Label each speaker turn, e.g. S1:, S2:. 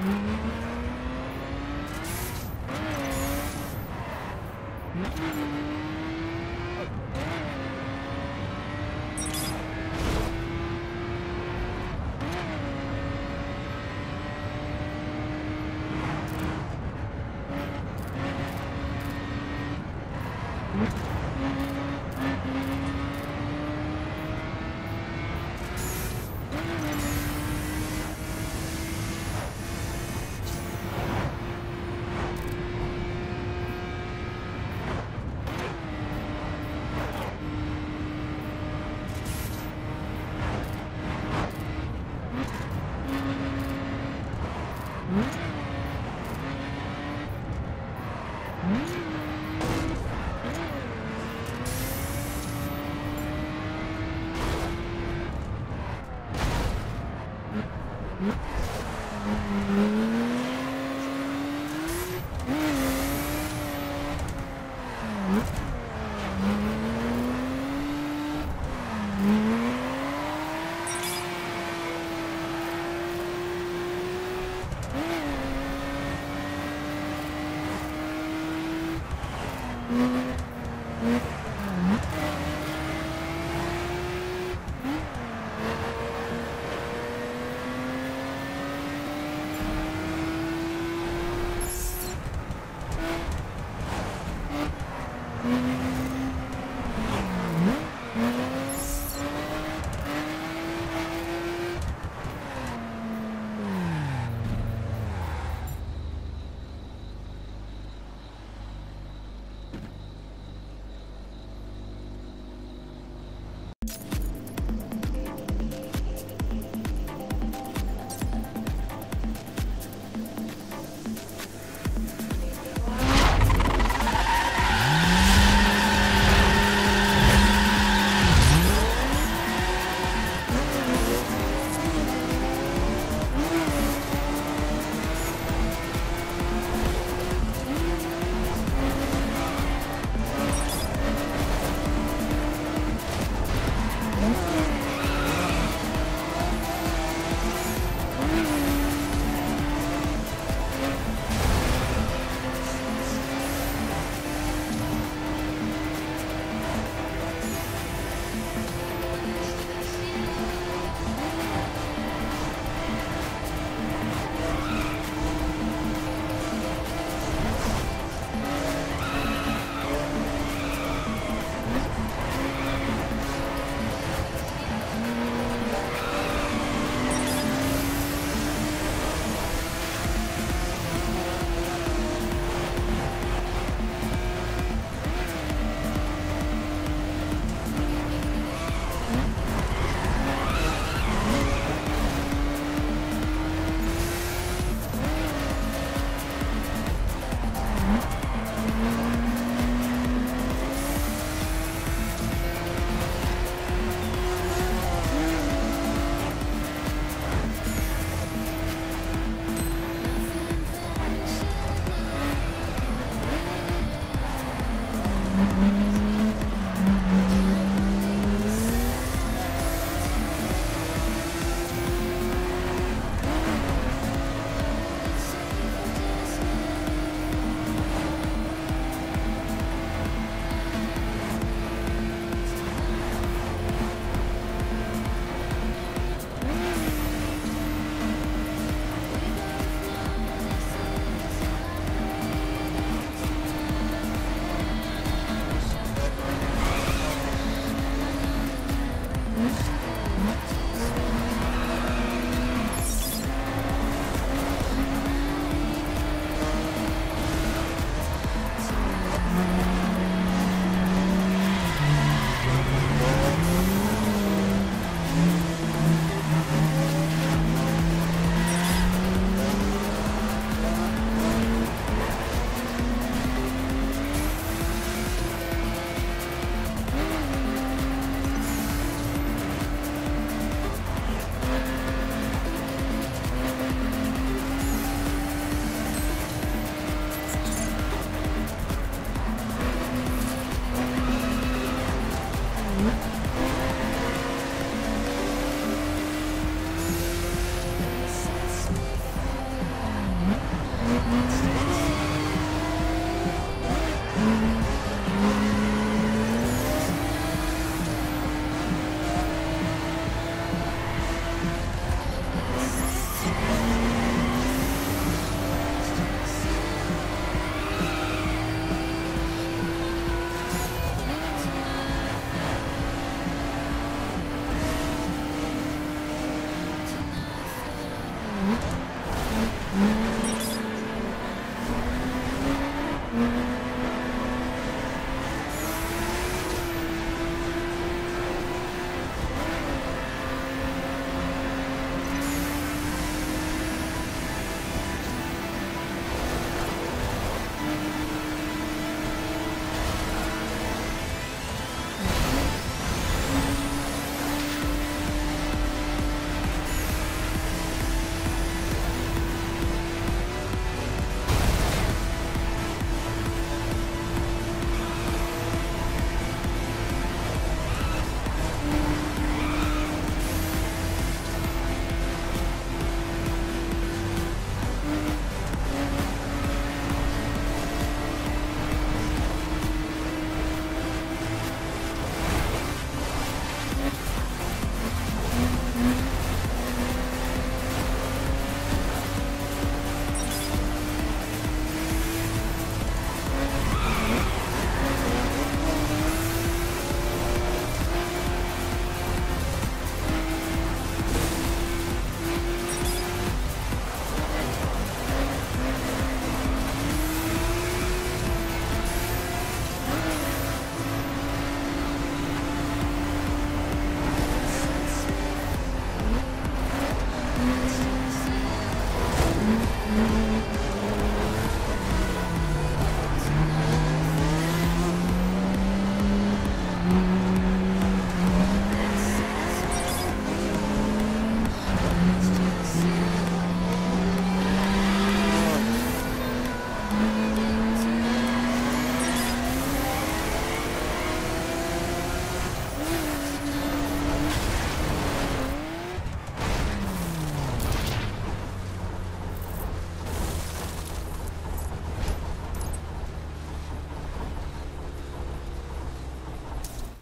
S1: Mm-hmm. Mm-hmm.